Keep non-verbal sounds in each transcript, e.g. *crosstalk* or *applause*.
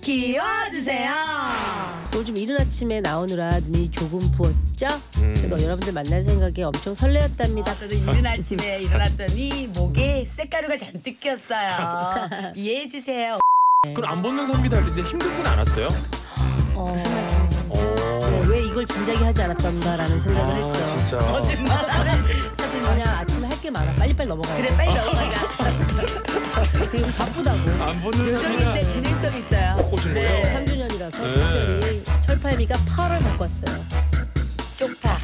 키워주세요. 요즘 이른 아침에 나오느라 눈이 조금 부었죠? 음. 그래도 여러분들 만날 생각에 엄청 설레었답니다. 아, 저도 이른 아침에 일어났더니 목에 쇳가루가 잔뜩 꼈어요. *laughs* 이해해주세요. 그럼 안 벗는 할때 진짜 힘들진 않았어요? 어, 무슨 말씀이세요? 어. 네, 왜 이걸 진작에 하지 않았던가라는 생각을 아, 했죠. 진짜. 거짓말하네. 사실 그냥 아침에 할 게 많아. 빨리빨리 넘어가야 그래 돼. 빨리 넘어가자. *laughs* 되게 바쁘다고. 안 벗는 요정인데. 진행병 있어요. 네. 철팔미가 8월 갖고 왔어요. 쪽파.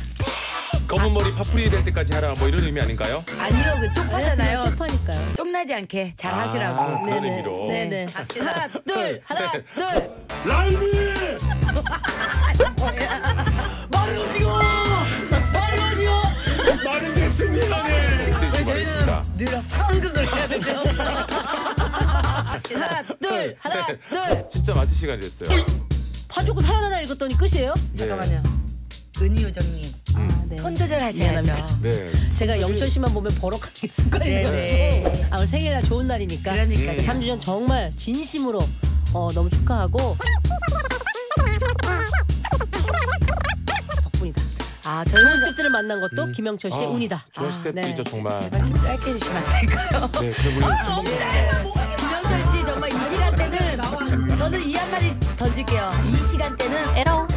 검은 머리 파프리 될 때까지 하라 뭐 이런 의미 아닌가요? 아니요, 그 쪽파잖아요. 쪽파니까요. 쪽나지 않게 잘 아, 하시라고. 그런 네네. 의미로. 네네. 하나, 둘, 하나, 셋. 둘. 라임이! 말을 오지고! 말을 오지고! 많은 게 신기하네. 왜 있습니다. 저희는 늘 상황극을 해야 되죠? *laughs* 하나, 둘, 하나, 셋. 둘. 진짜 마치 시간이 됐어요. 파주고 사연 하나 읽었더니 끝이에요? 네. 잠깐만요. 은희 요정님. 아, 네. 톤 조절하셔야죠. 미안합니다. 네. 제가 영철 씨만 보면 버럭하게 습관이 네, 돼가지고 네. 아, 오늘 생일날 좋은 날이니까 그러니까요. 3주년 정말 진심으로 어, 너무 축하하고 덕분이다. 아, 좋은 스탭들을 만난 것도 음. 김영철 씨의 아, 운이다. 좋은 아, 스태프들이죠 네. 정말. 제발 좀 짧게 해주시면 안 될까요? 네, 그래 우리 김영철 저는 이 시간대는 에러